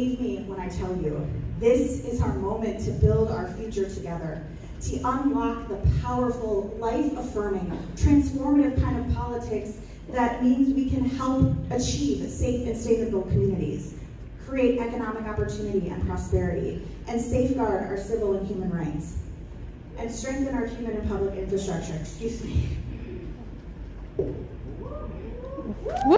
believe me when I tell you, this is our moment to build our future together, to unlock the powerful, life affirming, transformative kind of politics that means we can help achieve safe and stable communities, create economic opportunity and prosperity, and safeguard our civil and human rights, and strengthen our human and public infrastructure. Excuse me. Woo!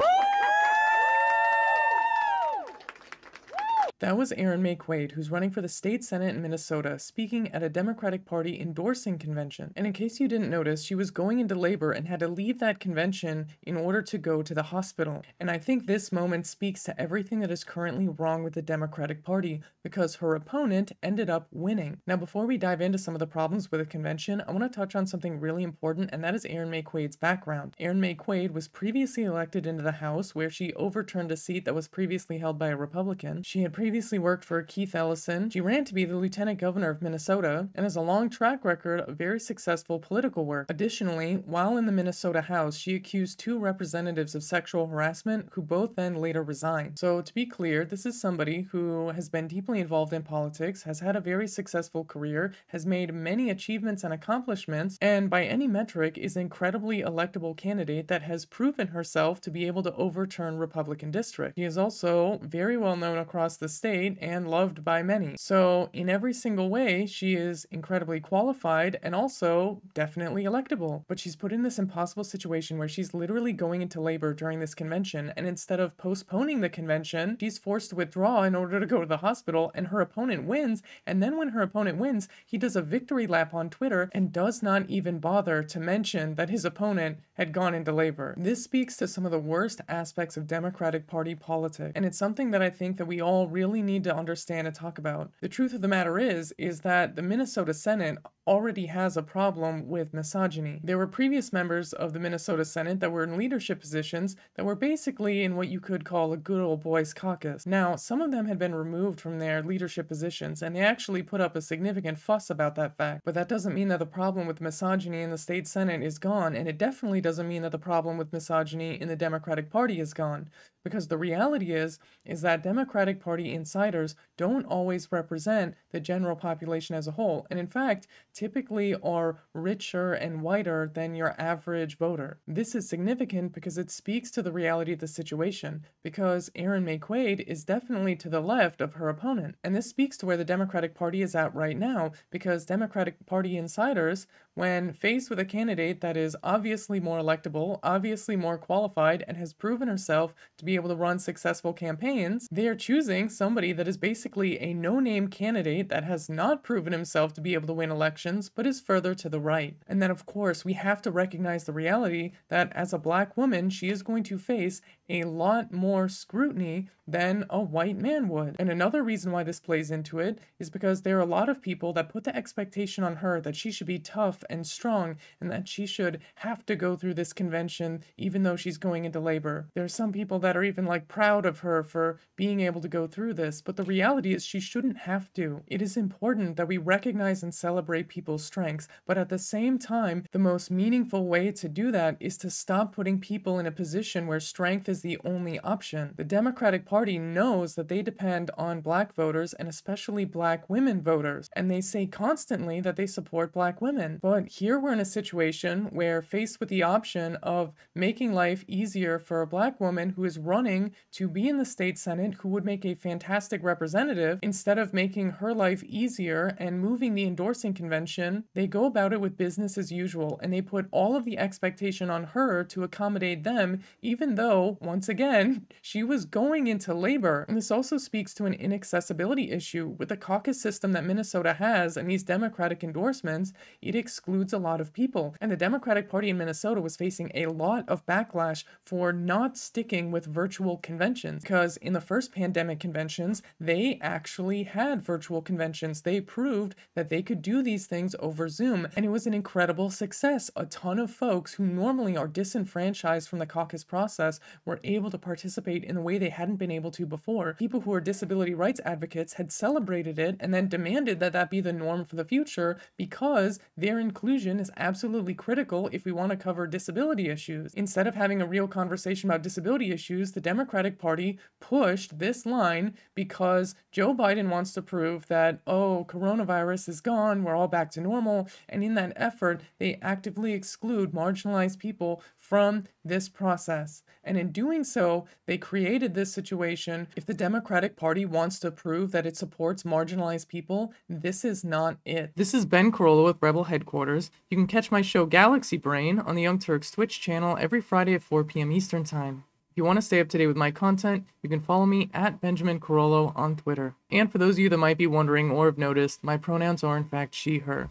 That was Erin Maye Quade, who's running for the state senate in Minnesota, speaking at a Democratic Party endorsing convention. And in case you didn't notice, she was going into labor and had to leave that convention in order to go to the hospital. And I think this moment speaks to everything that is currently wrong with the Democratic Party because her opponent ended up winning. Now, before we dive into some of the problems with the convention, I want to touch on something really important, and that is Erin Maye Quade's background. Erin Maye Quade was previously elected into the House where she overturned a seat that was previously held by a Republican. She had previously previously worked for Keith Ellison. She ran to be the lieutenant governor of Minnesota and has a long track record of very successful political work. Additionally, while in the Minnesota House, she accused two representatives of sexual harassment who both then later resigned. So, to be clear, this is somebody who has been deeply involved in politics, has had a very successful career, has made many achievements and accomplishments, and by any metric is an incredibly electable candidate that has proven herself to be able to overturn Republican district. She is also very well known across the state and loved by many. So, in every single way, she is incredibly qualified and also definitely electable. But she's put in this impossible situation where she's literally going into labor during this convention, and instead of postponing the convention, she's forced to withdraw in order to go to the hospital, and her opponent wins. And then, when her opponent wins, he does a victory lap on Twitter and does not even bother to mention that his opponent had gone into labor. This speaks to some of the worst aspects of Democratic Party politics, and it's something that I think that we all really really need to understand and talk about. The truth of the matter is, is that the Minnesota Senate already has a problem with misogyny. There were previous members of the Minnesota Senate that were in leadership positions that were basically in what you could call a good old boys caucus. Now, some of them had been removed from their leadership positions, and they actually put up a significant fuss about that fact. But that doesn't mean that the problem with misogyny in the state Senate is gone, and it definitely doesn't mean that the problem with misogyny in the Democratic Party is gone. Because the reality is, is that Democratic Party insiders don't always represent the general population as a whole, and in fact, typically are richer and whiter than your average voter. This is significant because it speaks to the reality of the situation, because Erin Maye Quade is definitely to the left of her opponent. And this speaks to where the Democratic Party is at right now, because Democratic Party insiders, when faced with a candidate that is obviously more electable, obviously more qualified, and has proven herself to be able to run successful campaigns, they are choosing somebody that is basically a no-name candidate that has not proven himself to be able to win elections but is further to the right. And then, of course, we have to recognize the reality that as a black woman, she is going to face a lot more scrutiny than a white man would. And another reason why this plays into it is because there are a lot of people that put the expectation on her that she should be tough and strong and that she should have to go through this convention even though she's going into labor. There are some people that are even like proud of her for being able to go through this, but the reality is she shouldn't have to. It is important that we recognize and celebrate people's strengths, but at the same time, the most meaningful way to do that is to stop putting people in a position where strength is the only option. The Democratic Party knows that they depend on black voters and especially black women voters, and they say constantly that they support black women. But here we're in a situation where, faced with the option of making life easier for a black woman who is running to be in the state senate, who would make a fantastic representative, instead of making her life easier and moving the endorsing convention, they go about it with business as usual and they put all of the expectation on her to accommodate them, even though, once again, she was going into labor. And this also speaks to an inaccessibility issue. With the caucus system that Minnesota has and these Democratic endorsements, it excludes a lot of people. And the Democratic Party in Minnesota was facing a lot of backlash for not sticking with virtual conventions. Because in the first pandemic conventions, they actually had virtual conventions. They proved that they could do these things over Zoom. And it was an incredible success. A ton of folks who normally are disenfranchised from the caucus process were able to participate in a way they hadn't been able to before. People who are disability rights advocates had celebrated it and then demanded that that be the norm for the future because their inclusion is absolutely critical if we want to cover disability issues. Instead of having a real conversation about disability issues, the Democratic Party pushed this line because Joe Biden wants to prove that, oh, coronavirus is gone, we're all back to normal. And in that effort, they actively exclude marginalized people from this process. And in doing so, they created this situation. If the Democratic Party wants to prove that it supports marginalized people, this is not it. This is Ben Carollo with Rebel Headquarters. You can catch my show Galaxy Brain on the Young Turks Twitch channel every Friday at 4 p.m. Eastern Time. If you want to stay up to date with my content, you can follow me at Benjamin Carollo on Twitter. And for those of you that might be wondering or have noticed, my pronouns are in fact she, her.